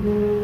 Mm-hmm.